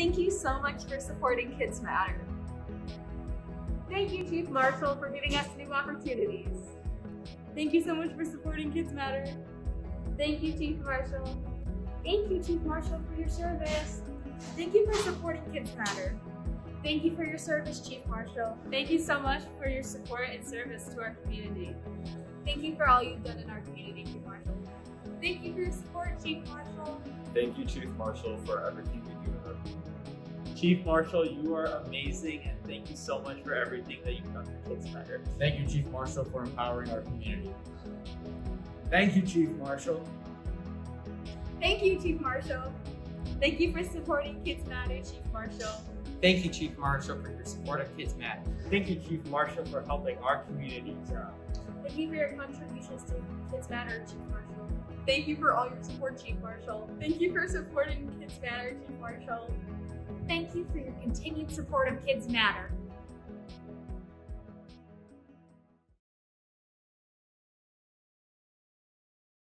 Thank you so much for supporting Kids Matter. Thank you, Chief Marshall, for giving us new opportunities. Thank you so much for supporting Kids Matter. Thank you, Chief Marshall. Thank you, Chief Marshall, for your service. Thank you for supporting Kids Matter. Thank you for your service, Chief Marshall. Thank you so much for your support and service to our community. Thank you for all you've done in our community, Chief Marshall. Thank you for your support, Chief Marshall. Thank you, Chief Marshall, for everything you do in our community. Chief Marshall, you are amazing, and thank you so much for everything that you've done for Kids Matter. Thank you, Chief Marshall, for empowering our community. Thank you, Chief Marshall. Thank you, Chief Marshall. Thank you for supporting Kids Matter, Chief Marshall. Thank you, Chief Marshall, for your support of Kids Matter. Thank you, Chief Marshall, for helping our community grow. Thank you for your contributions to Kids Matter, Chief Marshall. Thank you for all your support, Chief Marshall. Thank you for supporting Kids Matter, Chief Marshall. Thank you for your continued support of Kids Matter.